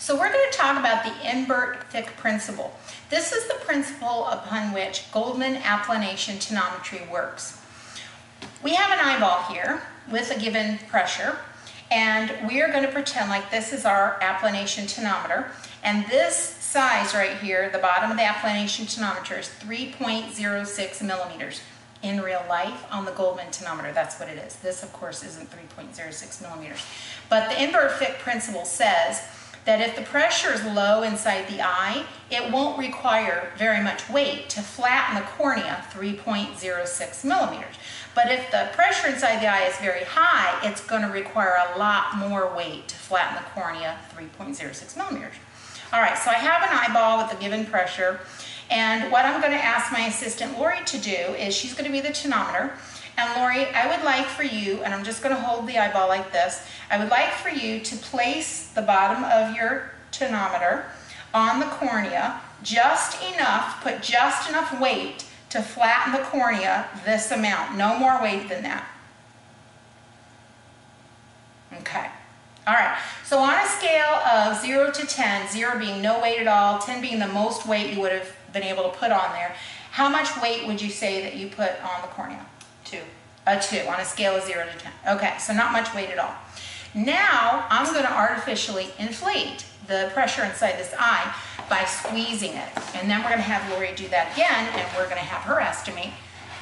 So we're going to talk about the Imbert-Fick principle. This is the principle upon which Goldmann-Applanation tonometry works. We have an eyeball here with a given pressure, and we are going to pretend like this is our applanation tonometer, and this size right here, the bottom of the applanation tonometer is 3.06 millimeters in real life on the Goldmann tonometer. That's what it is. This, of course, isn't 3.06 millimeters. But the Imbert-Fick principle says that if the pressure is low inside the eye, it won't require very much weight to flatten the cornea 3.06 millimeters. But if the pressure inside the eye is very high, it's going to require a lot more weight to flatten the cornea 3.06 millimeters. All right, so I have an eyeball with a given pressure, and what I'm going to ask my assistant Lori to do is she's going to be the tonometer, and Lori, I would like for you, and I'm just going to hold the eyeball like this, I would like for you to place the bottom of your tonometer on the cornea just enough, put just enough weight to flatten the cornea this amount. No more weight than that. Okay. All right, so on a scale of 0 to 10, 0 being no weight at all, 10 being the most weight you would have been able to put on there, how much weight would you say that you put on the cornea? Two. A 2 on a scale of 0 to 10. Okay, so not much weight at all. Now I'm going to artificially inflate the pressure inside this eye by squeezing it. And then we're going to have Lori do that again, and we're going to have her estimate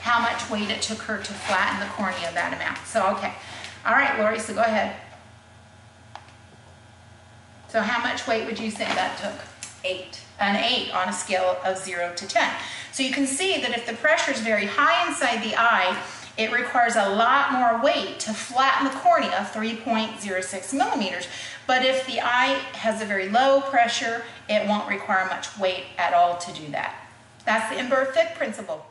how much weight it took her to flatten the cornea that amount. So, okay. All right, Lori, so go ahead. So how much weight would you say that took? Eight. An 8 on a scale of 0 to 10. So you can see that if the pressure is very high inside the eye, it requires a lot more weight to flatten the cornea, 3.06 millimeters. But if the eye has a very low pressure, it won't require much weight at all to do that. That's the Imbert Fick principle.